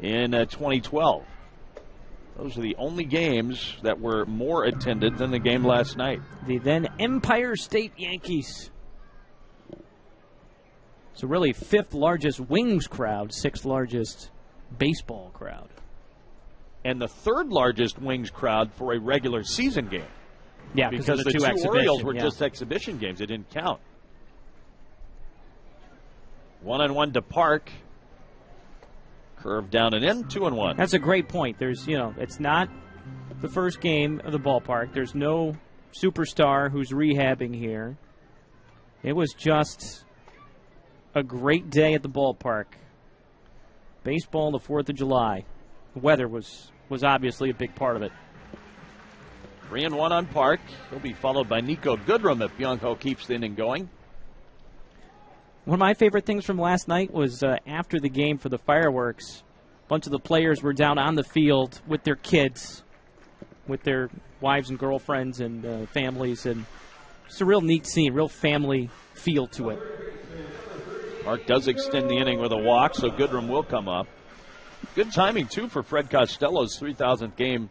in uh, 2012. Those are the only games that were more attended than the game last night. The then Empire State Yankees. So, really, fifth largest Wings crowd, sixth largest baseball crowd. And the third largest Wings crowd for a regular season game. Yeah, because the, two, two Orioles were yeah. just exhibition games. It didn't count. One on one to Park. Curve down and in, two and one. That's a great point. There's, you know, it's not the first game of the ballpark. There's no superstar who's rehabbing here. It was just a great day at the ballpark. Baseball, the 4th of July. The weather was, was obviously a big part of it. Three and one on Park. He'll be followed by Niko Goodrum if Bianco keeps the inning going. One of my favorite things from last night was uh, after the game for the fireworks. A bunch of the players were down on the field with their kids, with their wives and girlfriends and uh, families, and it's a real neat scene, real family feel to it. Mark does extend the inning with a walk, so Goodrum will come up. Good timing too for Fred Costello's 3,000th game